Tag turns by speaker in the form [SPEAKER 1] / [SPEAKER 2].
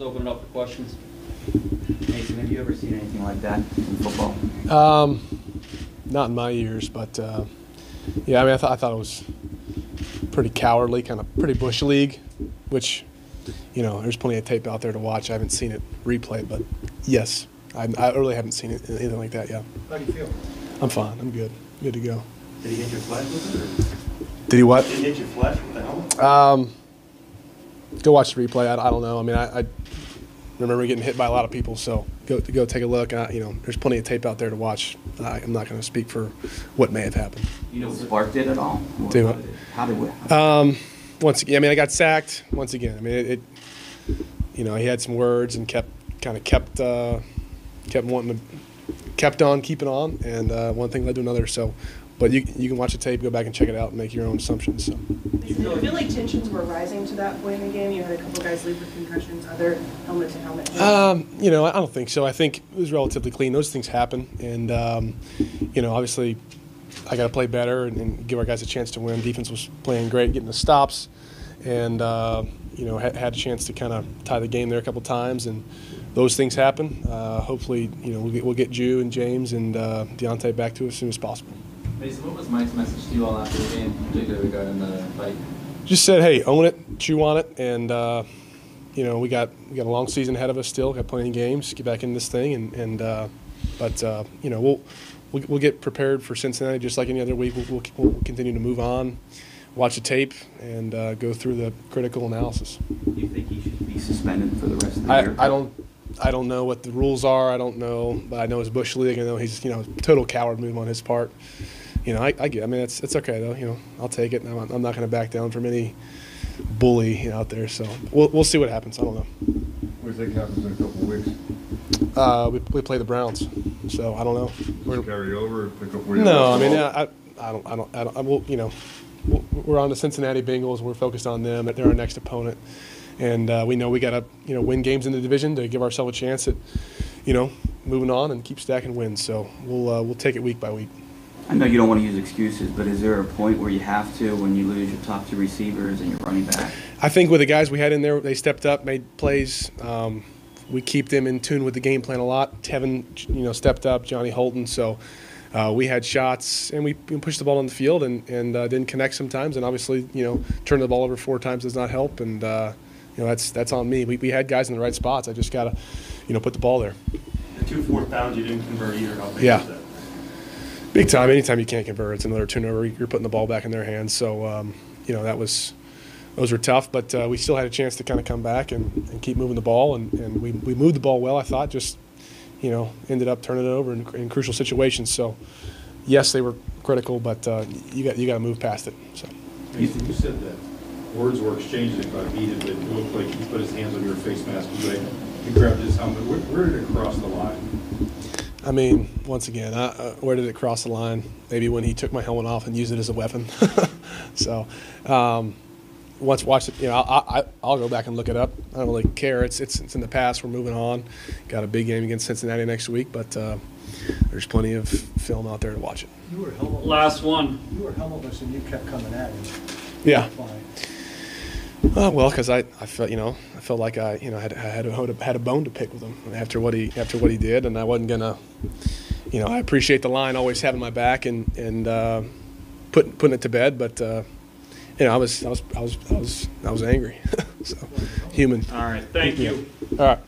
[SPEAKER 1] Let's open it up for questions.
[SPEAKER 2] Mason, have you ever seen anything like that in football?
[SPEAKER 3] Um, not in my years, but uh, yeah, I mean, I, th- I thought it was pretty cowardly, kind of pretty bush league, which you know, there's plenty of tape out there to watch. I haven't seen it replay, but yes, I, I really haven't seen it anything like that. Yeah,
[SPEAKER 4] How do you feel?
[SPEAKER 3] I'm fine. I'm good. Good to go.
[SPEAKER 5] Did he hit your flesh with it?
[SPEAKER 3] Did he what?
[SPEAKER 5] Did he hit your flesh with the helmet?
[SPEAKER 3] Um, go watch the replay. I, I don't know. I mean, I, I remember getting hit by a lot of people, so go go take a look. I, you know, there's plenty of tape out there to watch. I, I'm not going to speak for what may have happened.
[SPEAKER 2] You know, sparked it at all?
[SPEAKER 3] Do
[SPEAKER 2] how did it- How did we?
[SPEAKER 3] Um, once again, I mean, I got sacked once again. I mean, it, it you know, he had some words and kept kind of kept uh, kept wanting to kept on keeping on, and uh, one thing led to another. So, but you you can watch the tape, go back and check it out, and make your own assumptions. So.
[SPEAKER 6] You feel like tensions were rising to that point in the game? You had a couple guys leave with concussions, other helmet to helmet.
[SPEAKER 3] Um, you know, I don't think so. I think it was relatively clean. Those things happen, and um, you know, obviously, I got to play better and, and give our guys a chance to win. Defense was playing great, getting the stops, and uh, you know, had, had a chance to kind of tie the game there a couple times, and those things happen. Uh, hopefully, you know, we'll get, we'll get JuJu and James and uh, Diontae back to us as soon as possible.
[SPEAKER 7] Mason, what was Mike's message to you all after the game, particularly regarding the fight?
[SPEAKER 3] just said, hey, own it, chew on it, and uh, you know we got we got a long season ahead of us still. Got plenty of games. Get back in this thing, and and uh, but uh, you know we'll, we'll we'll get prepared for Cincinnati just like any other week. We'll, we'll, we'll continue to move on, watch the tape, and uh, go through the critical analysis.
[SPEAKER 2] Do you think he should be suspended for the rest of the
[SPEAKER 3] I,
[SPEAKER 2] year?
[SPEAKER 3] I don't. I don't know what the rules are. I don't know, but I know it's Bush League. I know he's, you know, total coward move on his part. You know, I, I get. I mean, it's it's okay though. You know, I'll take it. I'm, I'm not going to back down from any bully out there. So we'll we'll see what happens. I don't know.
[SPEAKER 4] What do you think happens in a couple of weeks?
[SPEAKER 3] Uh, we, we play the Browns, so I don't know. We're,
[SPEAKER 4] Carry over, pick up where
[SPEAKER 3] no, I mean? I, I don't, I don't, I don't. I will, you know, we're- we're on the Cincinnati Bengals. We're focused on them. They're our next opponent, and uh, we know we got to, you know, win games in the division to give ourselves a chance at, you know, moving on and keep stacking wins. So we'll uh, we'll take it week by week.
[SPEAKER 2] I know you don't want to use excuses, but is there a point where you have to when you lose your top two receivers and your running back?
[SPEAKER 3] I think with the guys we had in there, they stepped up, made plays. Um, we keep them in tune with the game plan a lot. Tevin, you know, stepped up. Johnny Holton. So uh, we had shots, and we, we pushed the ball on the field, and and uh, didn't connect sometimes. And obviously, you know, turning the ball over four times does not help. And uh, you know, that's that's on me. We, we had guys in the right spots. I just gotta, you know, put the ball there.
[SPEAKER 5] The two fourth downs you didn't convert either. How big
[SPEAKER 3] Yeah. Big time. Anytime you can't convert, it's another turnover. You're putting the ball back in their hands. So, um, you know, that was those were tough, but uh, we still had a chance to kind of come back and, and keep moving the ball, and, and we, we moved the ball well. I thought just you know ended up turning it over in, in crucial situations. So, yes, they were critical, but uh, you got you got to move past it. So.
[SPEAKER 8] You said that words were exchanged got heated, but it looked like he put his hands on your face mask, you he grabbed his helmet. Where, where did it cross the line?
[SPEAKER 3] I mean, once again, I, uh, where did it cross the line? Maybe when he took my helmet off and used it as a weapon. so, um, once watch it, you know, I, I, I'll go back and look it up. I don't really care. It's, it's it's in the past. We're moving on. Got a big game against Cincinnati next week, but uh, there's plenty of film out there to watch it.
[SPEAKER 4] You were helmetless.
[SPEAKER 1] Last one.
[SPEAKER 4] You were helmetless and you kept coming at him.
[SPEAKER 3] Yeah.
[SPEAKER 4] Fine.
[SPEAKER 3] Uh, well, because I, I felt you know I felt like I you know had I had a, had a bone to pick with him after what he after what he did, and I wasn't gonna you know I appreciate the line always having my back and and uh, putting putting it to bed, but uh, you know I was I was I was I was I was angry, so human.
[SPEAKER 1] All right, thank you.
[SPEAKER 3] All right.